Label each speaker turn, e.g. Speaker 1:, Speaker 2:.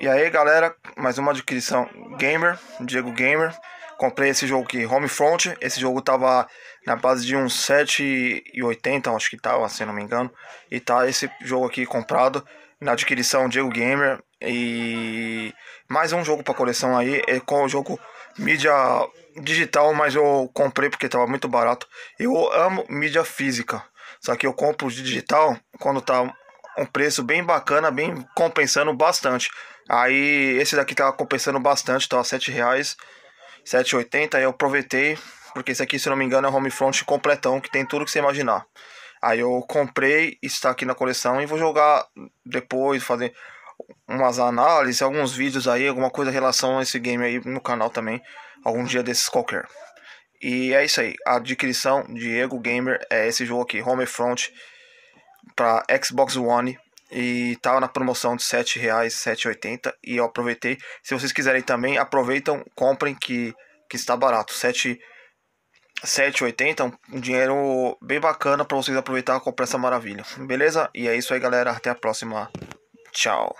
Speaker 1: E aí galera, mais uma adquisição gamer, Diego Gamer. Comprei esse jogo aqui, Homefront. Esse jogo tava na base de uns 7,80, acho que tava, se não me engano. E tá esse jogo aqui comprado na adquisição Diego Gamer. E mais um jogo para coleção aí, é com o jogo mídia digital, mas eu comprei porque tava muito barato. Eu amo mídia física, só que eu compro digital quando tá um preço bem bacana, bem compensando bastante. Aí esse daqui tava compensando bastante, tava 7 reais, 7,80. Aí eu aproveitei, porque esse aqui, se não me engano, é Homefront completão, que tem tudo que você imaginar. Aí eu comprei, está aqui na coleção e vou jogar depois, fazer umas análises, alguns vídeos aí, alguma coisa em relação a esse game aí no canal também, algum dia desses qualquer. E é isso aí, a adquisição Diego Gamer é esse jogo aqui, Homefront para Xbox One e tava na promoção de R$ reais, 7,80 e eu aproveitei. Se vocês quiserem também, aproveitam, comprem que, que está barato, 7 7,80, um dinheiro bem bacana para vocês aproveitar e comprar essa maravilha. Beleza? E é isso aí, galera, até a próxima. Ciao.